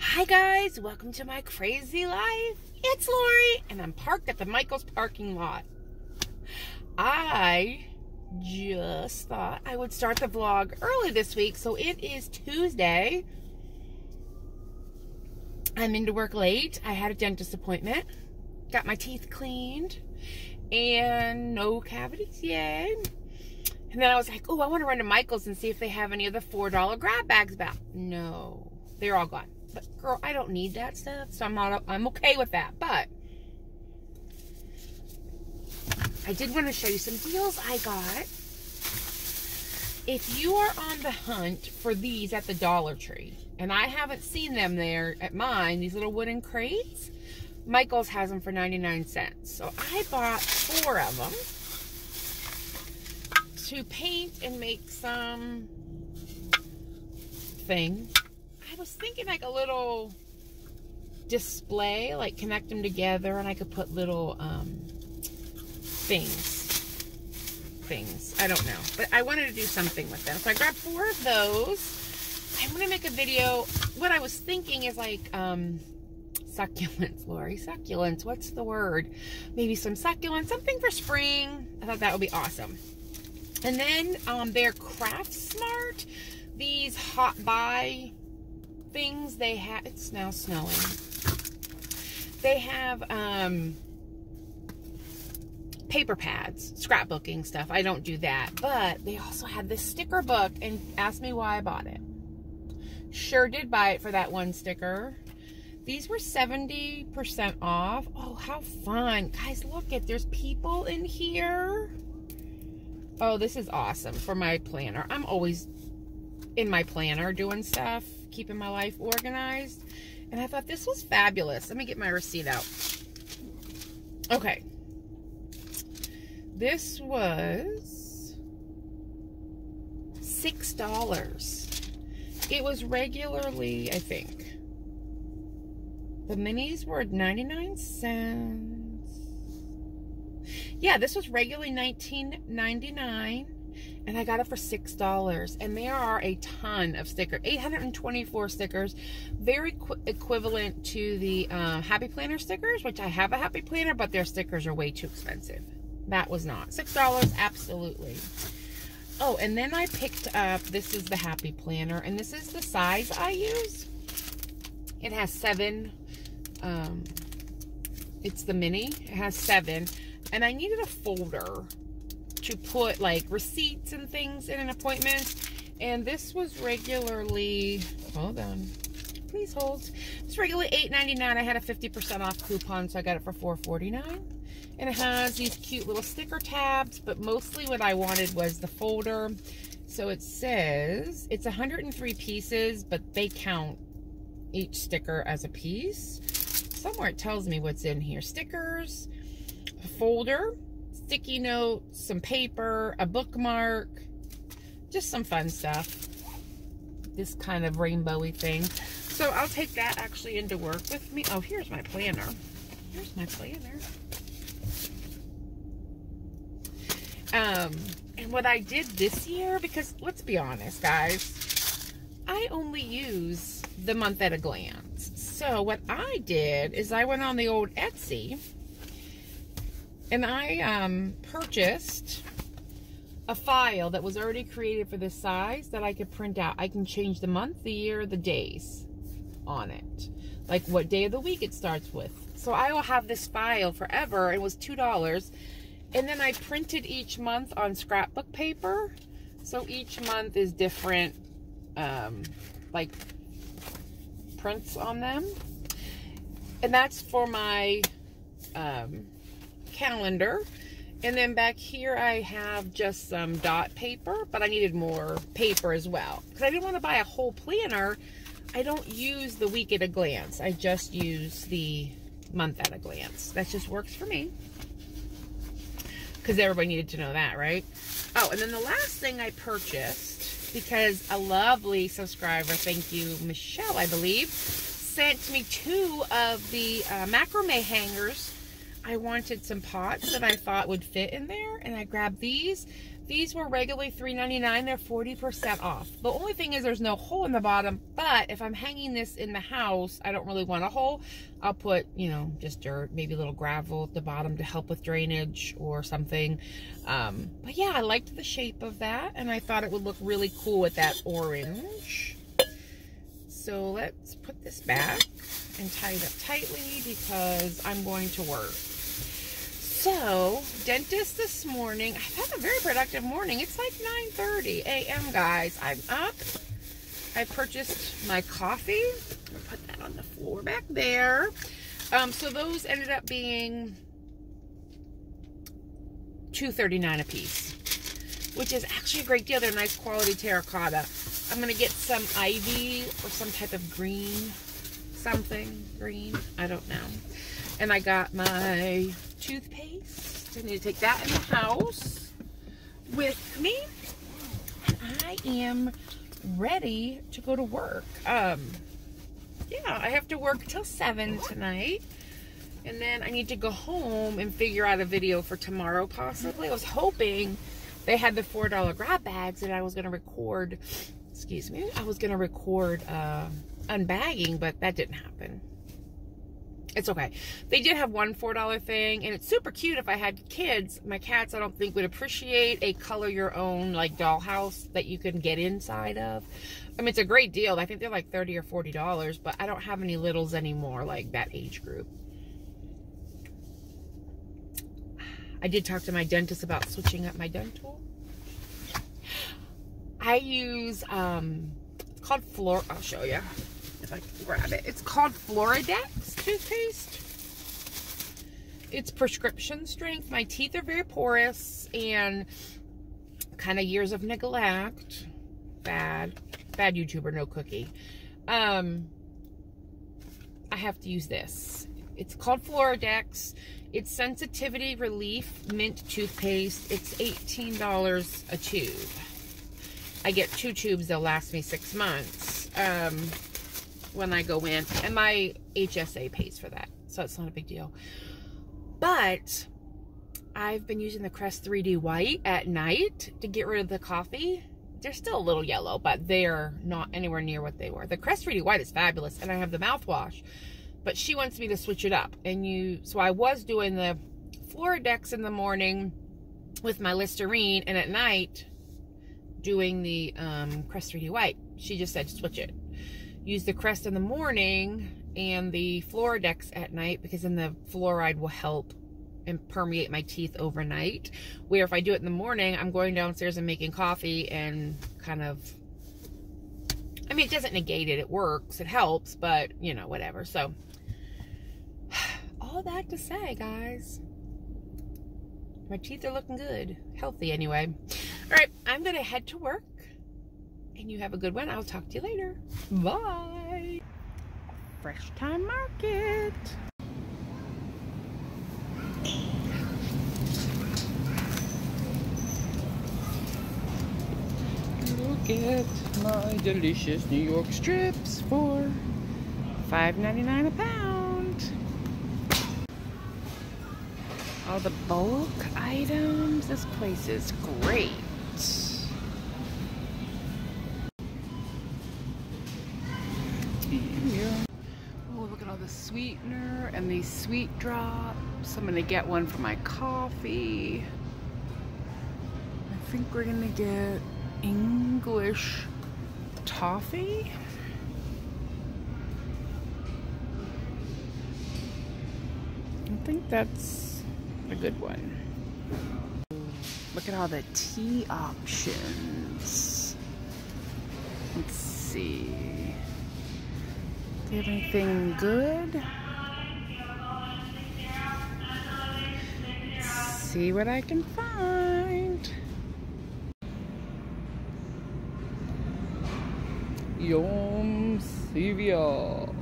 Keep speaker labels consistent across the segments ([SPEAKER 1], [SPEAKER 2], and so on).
[SPEAKER 1] Hi guys, welcome to my crazy life. It's Lori and I'm parked at the Michaels parking lot. I just thought I would start the vlog early this week. So it is Tuesday. I'm into work late. I had a dentist appointment. Got my teeth cleaned and no cavities, yay. And then I was like, oh, I want to run to Michael's and see if they have any of the $4 grab bags back. No, they're all gone. But girl, I don't need that stuff, so I'm not, I'm okay with that. But I did want to show you some deals I got. If you are on the hunt for these at the Dollar Tree, and I haven't seen them there at mine, these little wooden crates, Michael's has them for 99 cents. So I bought four of them to paint and make some thing. Was thinking like a little display, like connect them together and I could put little um, things. Things. I don't know. But I wanted to do something with them. So I grabbed four of those. I'm going to make a video. What I was thinking is like um, succulents, Lori. Succulents. What's the word? Maybe some succulents. Something for spring. I thought that would be awesome. And then um, they're Craft Smart. These hot buy things they have. It's now snowing. They have um, paper pads, scrapbooking stuff. I don't do that. But they also had this sticker book and asked me why I bought it. Sure did buy it for that one sticker. These were 70% off. Oh, how fun. Guys, look at there's people in here. Oh, this is awesome for my planner. I'm always in my planner doing stuff, keeping my life organized. And I thought this was fabulous. Let me get my receipt out. Okay. This was $6. It was regularly, I think. The minis were 99 cents. Yeah, this was regularly 19.99 and I got it for $6. And there are a ton of stickers, 824 stickers, very equivalent to the uh, Happy Planner stickers, which I have a Happy Planner, but their stickers are way too expensive. That was not. $6, absolutely. Oh, and then I picked up, this is the Happy Planner, and this is the size I use. It has seven, um, it's the mini. It has seven. And I needed a folder to put like receipts and things in an appointment. And this was regularly, hold on, please hold. It's regularly $8.99. I had a 50% off coupon, so I got it for $4.49. And it has these cute little sticker tabs, but mostly what I wanted was the folder. So it says it's 103 pieces, but they count each sticker as a piece. Somewhere it tells me what's in here. Stickers, folder, sticky notes, some paper, a bookmark, just some fun stuff. This kind of rainbowy thing. So I'll take that actually into work with me. Oh, here's my planner. Here's my planner. Um, and what I did this year, because let's be honest, guys, I only use the month at a glance. So what I did is I went on the old Etsy and I um, purchased a file that was already created for this size that I could print out. I can change the month, the year, the days on it. Like what day of the week it starts with. So I will have this file forever. It was $2. And then I printed each month on scrapbook paper. So each month is different, um, like, prints on them. And that's for my um, calendar. And then back here I have just some dot paper, but I needed more paper as well. Because I didn't want to buy a whole planner. I don't use the week at a glance. I just use the month at a glance. That just works for me. Because everybody needed to know that, right? Oh, and then the last thing I purchased, because a lovely subscriber, thank you, Michelle, I believe, sent me two of the uh, macrame hangers I wanted some pots that I thought would fit in there, and I grabbed these. These were regularly $3.99. They're 40% off. The only thing is there's no hole in the bottom, but if I'm hanging this in the house, I don't really want a hole. I'll put, you know, just dirt, maybe a little gravel at the bottom to help with drainage or something. Um, but yeah, I liked the shape of that, and I thought it would look really cool with that orange. So let's put this back and tie it up tightly because I'm going to work. So, dentist this morning. I've had a very productive morning. It's like 9.30 a.m., guys. I'm up. I purchased my coffee. I'll put that on the floor back there. Um, so those ended up being $2.39 a piece, which is actually a great deal. They're nice quality terracotta. I'm going to get some ivy or some type of green something green. I don't know. And I got my toothpaste. I need to take that in the house with me. I am ready to go to work. Um, yeah, I have to work till 7 tonight. And then I need to go home and figure out a video for tomorrow, possibly. I was hoping they had the $4 grab bags and I was going to record, excuse me, I was going to record uh, unbagging, but that didn't happen. It's okay. They did have one $4 thing, and it's super cute if I had kids. My cats, I don't think, would appreciate a color your own, like, dollhouse that you can get inside of. I mean, it's a great deal. I think they're like 30 or $40, but I don't have any littles anymore, like that age group. I did talk to my dentist about switching up my dental. I use, um, it's called Flor, I'll show you if I can grab it. It's called Fluoridex toothpaste. It's prescription strength. My teeth are very porous and kind of years of neglect. Bad. Bad YouTuber, no cookie. Um, I have to use this. It's called Fluoridex. It's Sensitivity Relief Mint Toothpaste. It's $18 a tube. I get two tubes. They'll last me six months. Um, when I go in. And my HSA pays for that. So it's not a big deal. But I've been using the Crest 3D White at night to get rid of the coffee. They're still a little yellow, but they're not anywhere near what they were. The Crest 3D White is fabulous, and I have the mouthwash. But she wants me to switch it up. And you, so I was doing the Fluoridex in the morning with my Listerine, and at night doing the um, Crest 3D White. She just said switch it use the Crest in the morning and the Fluoridex at night because then the fluoride will help and permeate my teeth overnight. Where if I do it in the morning, I'm going downstairs and making coffee and kind of, I mean, it doesn't negate it. It works. It helps, but you know, whatever. So all that to say, guys, my teeth are looking good. Healthy anyway. All right, I'm going to head to work and you have a good one. I'll talk to you later. Bye. Fresh Thyme Market. Look at my delicious New York strips for $5.99 a pound. All the bulk items. This place is great. Sweetener and these sweet drops. I'm gonna get one for my coffee. I think we're gonna get English toffee. I think that's a good one. Look at all the tea options. Let's see. Anything good? See what I can find. Yom Zevia.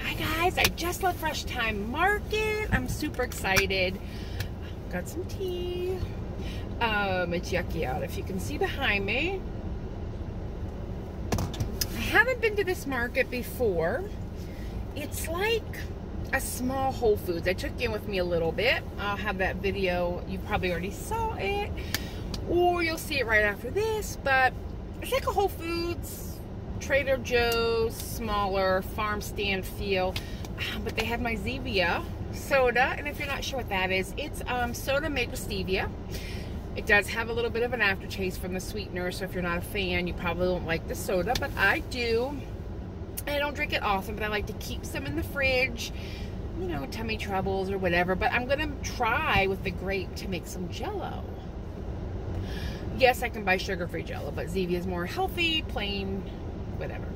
[SPEAKER 1] Hi guys, I just left Fresh Thyme Market. I'm super excited. Got some tea. Um, it's yucky out if you can see behind me haven't been to this market before. It's like a small Whole Foods. I took in with me a little bit. I'll have that video. You probably already saw it. or you'll see it right after this. But it's like a Whole Foods, Trader Joe's, smaller farm stand feel. But they have my Zevia soda, and if you're not sure what that is, it's um, soda made with stevia. It does have a little bit of an aftertaste from the sweetener, so if you're not a fan, you probably won't like the soda, but I do. I don't drink it often, but I like to keep some in the fridge, you know, tummy troubles or whatever. But I'm going to try with the grape to make some jello. Yes, I can buy sugar-free jello, but Zevia is more healthy, plain, whatever.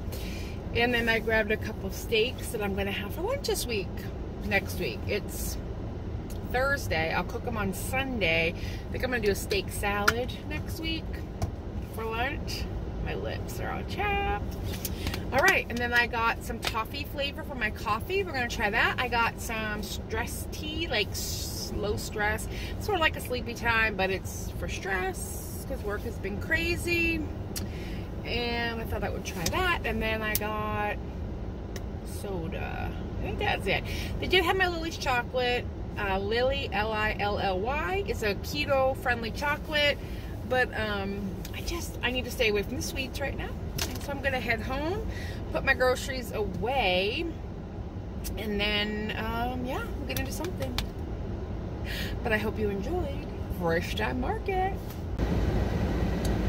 [SPEAKER 1] And then I grabbed a couple of steaks that I'm going to have for lunch this week, next week. It's Thursday. I'll cook them on Sunday. I think I'm to do a steak salad next week for lunch. My lips are all chapped. All right, and then I got some toffee flavor for my coffee. We're gonna try that. I got some stress tea, like low stress. It's Sort of like a sleepy time, but it's for stress because work has been crazy. And I thought I would try that. And then I got soda. I think that's it. They did have my Lily's chocolate. Uh, Lily, L-I-L-L-Y. It's a keto-friendly chocolate, but um, I just, I need to stay away from the sweets right now. And so I'm to head home, put my groceries away, and then, um, yeah, I'm gonna do something. But I hope you enjoyed Fresh Thyme Market.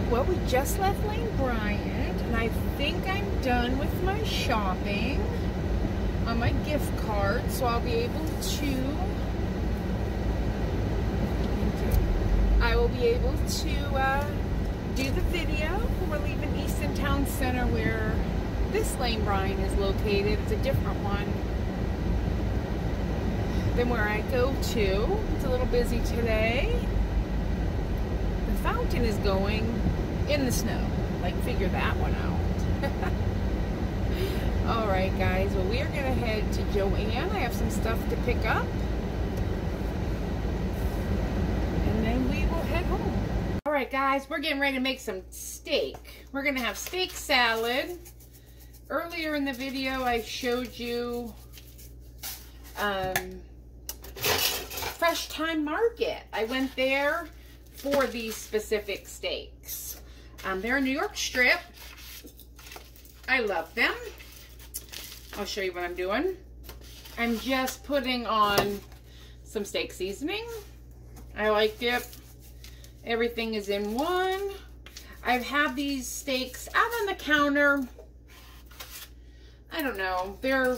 [SPEAKER 1] Well, we just left Lane Bryant, and I think I'm done with my shopping on my gift card, so I'll be able to I will be able to uh, do the video. We're leaving Easton Town Center where this Lane Bryant is located. It's a different one than where I go to. It's a little busy today. The fountain is going in the snow. Like, figure that one out. All right, guys. Well, we are going to head to Joann. I have some stuff to pick up. Right, guys, we're getting ready to make some steak. We're to have steak salad. Earlier in the video, I showed you um, Fresh Thyme Market. I went there for these specific steaks. Um, they're a New York strip. I love them. I'll show you what I'm doing. I'm just putting on some steak seasoning. I liked it. Everything is in one. I've had these steaks out on the counter. I don't know. They're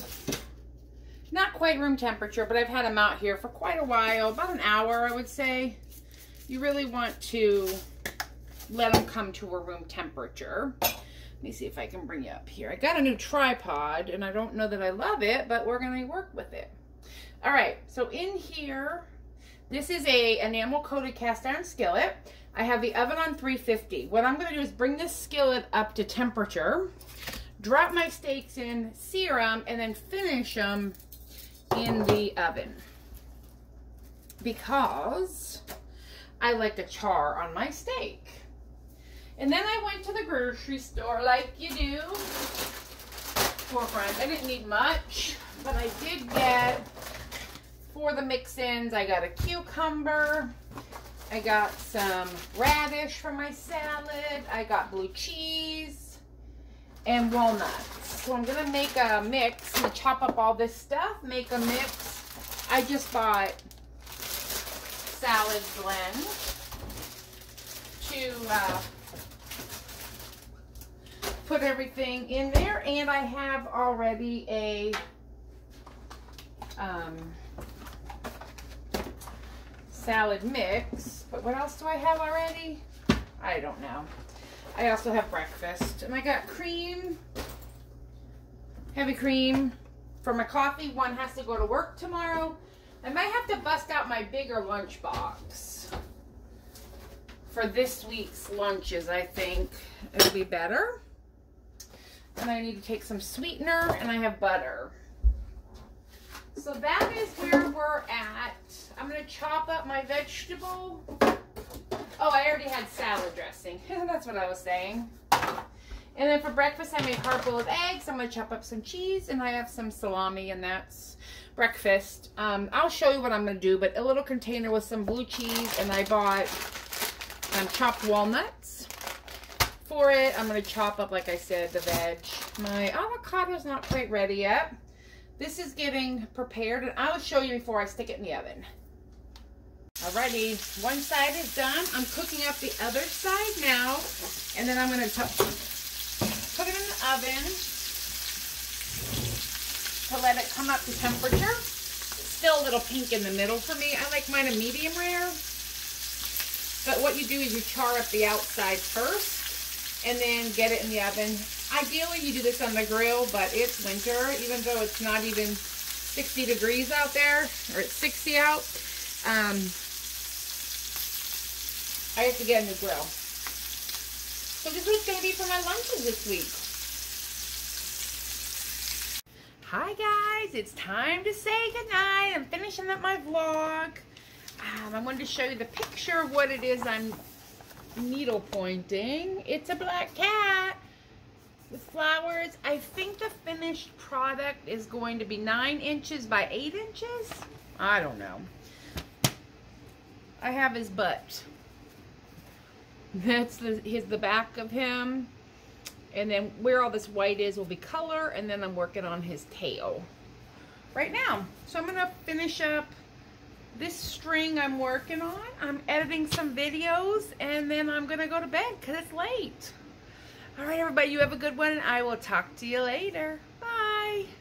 [SPEAKER 1] not quite room temperature, but I've had them out here for quite a while. About an hour, I would say. You really want to let them come to a room temperature. Let me see if I can bring you up here. I got a new tripod, and I don't know that I love it, but we're going to work with it. All right, so in here, this is a enamel coated cast iron skillet. I have the oven on 350. What I'm gonna do is bring this skillet up to temperature, drop my steaks in, sear them, and then finish them in the oven. Because I like a char on my steak. And then I went to the grocery store like you do. Poor friends, I didn't need much, but I did get for the mix-ins, I got a cucumber. I got some radish for my salad. I got blue cheese and walnuts. So I'm going to make a mix. To chop up all this stuff, make a mix. I just bought salad blend to uh, put everything in there. And I have already a um, salad mix. But what else do I have already? I don't know. I also have breakfast. And I got cream, heavy cream for my coffee. One has to go to work tomorrow. I might have to bust out my bigger lunch box for this week's lunches, I think. It'll be better. And I need to take some sweetener and I have butter. So that is where we're at. I'm going to chop up my vegetable. Oh, I already had salad dressing. That's what I was saying. And then for breakfast, I made hard-boiled eggs. I'm to chop up some cheese, and I have some salami, and that's breakfast. Um, I'll show you what I'm going to do, but a little container with some blue cheese, and I bought um, chopped walnuts for it. I'm going to chop up, like I said, the veg. My avocado's not quite ready yet. This is getting prepared, and I will show you before I stick it in the oven. Alrighty, one side is done. I'm cooking up the other side now, and then I'm going to put it in the oven to let it come up to temperature. Still a little pink in the middle for me. I like mine a medium rare. But what you do is you char up the outside first, and then get it in the oven. Ideally, you do this on the grill, but it's winter, even though it's not even 60 degrees out there, or it's 60 out. Um, I have to get a new grill. So this is going to be for my lunches this week. Hi guys, it's time to say goodnight. I'm finishing up my vlog. Um, I wanted to show you the picture of what it is I'm needle pointing. It's a black cat with flowers. I think the finished product is going to be 9 inches by 8 inches. I don't know. I have his butt. That's the, his, the back of him. And then where all this white is will be color. And then I'm working on his tail right now. So I'm going to finish up this string I'm working on. I'm editing some videos. And then I'm going to go to bed because it's late. All right, everybody. You have a good one. And I will talk to you later.